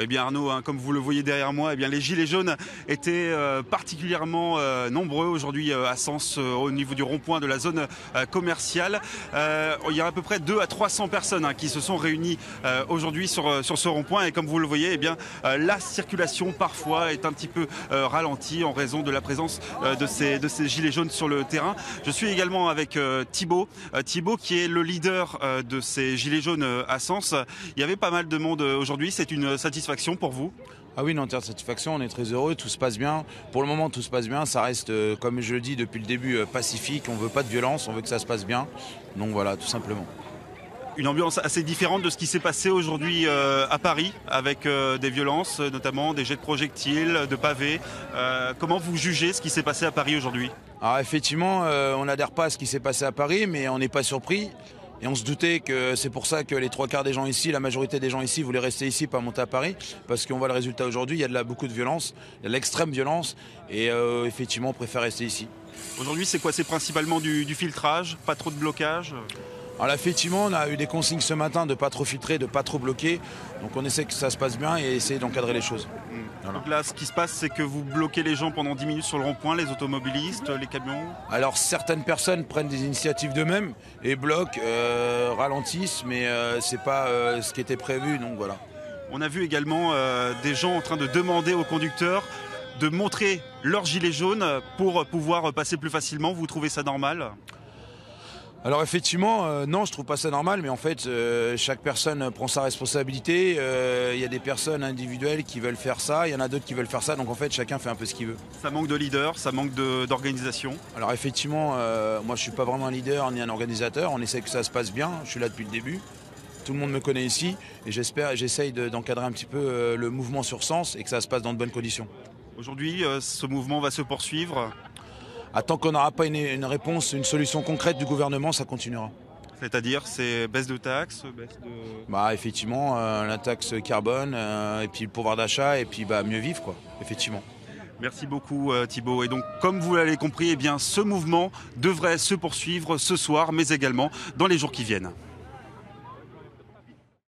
Eh bien Arnaud, hein, comme vous le voyez derrière moi, eh bien les gilets jaunes étaient euh, particulièrement euh, nombreux aujourd'hui euh, à Sens au niveau du rond-point de la zone commerciale. Il y a à peu près 2 à 300 personnes hein, qui se sont réunies aujourd'hui sur, sur ce rond-point et comme vous le voyez, eh bien la circulation parfois est un petit peu ralentie en raison de la présence de, ces, de ces gilets jaunes sur le terrain. Je suis également avec Thibaut, Thibaut qui est le leader de ces gilets jaunes à Sens. Il y avait pas mal de monde aujourd'hui, c'est une satisfaction pour vous? Ah oui, une entière satisfaction, on est très heureux, tout se passe bien. Pour le moment, tout se passe bien, ça reste, euh, comme je le dis depuis le début, euh, pacifique, on veut pas de violence, on veut que ça se passe bien. Donc voilà, tout simplement. Une ambiance assez différente de ce qui s'est passé aujourd'hui euh, à Paris, avec des violences, notamment des jets de projectiles, de pavés. Comment vous jugez ce qui s'est passé à Paris aujourd'hui? Alors effectivement, euh, on n'adhère pas à ce qui s'est passé à Paris, mais on n'est pas surpris. Et on se doutait que c'est pour ça que les trois quarts des gens ici, la majorité des gens ici voulaient rester ici, pas monter à Paris, parce qu'on voit le résultat aujourd'hui, il y a de là beaucoup de violence, de l'extrême violence, et euh, effectivement on préfère rester ici. Aujourd'hui, c'est quoi? C'est principalement du filtrage, pas trop de blocage? Alors effectivement, on a eu des consignes ce matin de pas trop filtrer, de pas trop bloquer, donc on essaie que ça se passe bien et essayer d'encadrer les choses. Voilà. Donc là, ce qui se passe, c'est que vous bloquez les gens pendant 10 minutes sur le rond-point, les automobilistes, les camions Alors certaines personnes prennent des initiatives d'eux-mêmes et bloquent, euh, ralentissent, mais euh, c'est pas euh, ce qui était prévu, donc voilà. On a vu également des gens en train de demander aux conducteurs de montrer leur gilet jaune pour pouvoir passer plus facilement. Vous trouvez ça normal? Alors effectivement, euh, non, je trouve pas ça normal, mais en fait, euh, chaque personne prend sa responsabilité. Euh, Il y a des personnes individuelles qui veulent faire ça, il y en a d'autres qui veulent faire ça, donc en fait, chacun fait un peu ce qu'il veut. Ça manque de leader, ça manque d'organisation. Alors effectivement, euh, moi je suis pas vraiment un leader ni un organisateur, on essaie que ça se passe bien, je suis là depuis le début. Tout le monde me connaît ici et j'espère, j'essaye de- d'encadrer un petit peu euh, le mouvement sur sens et que ça se passe dans de bonnes conditions. Aujourd'hui, euh, ce mouvement va se poursuivre, tant qu'on n'aura pas une, une réponse, une solution concrète du gouvernement, ça continuera. c'est-à-dire c'est baisse de taxes, baisse de... Bah effectivement, euh, la taxe carbone euh, et puis le pouvoir d'achat et puis bah mieux vivre quoi. Effectivement. Merci beaucoup euh, Thibaut. Et donc, comme vous l'avez compris, eh bien, ce mouvement devrait se poursuivre ce soir, mais également dans les jours qui viennent.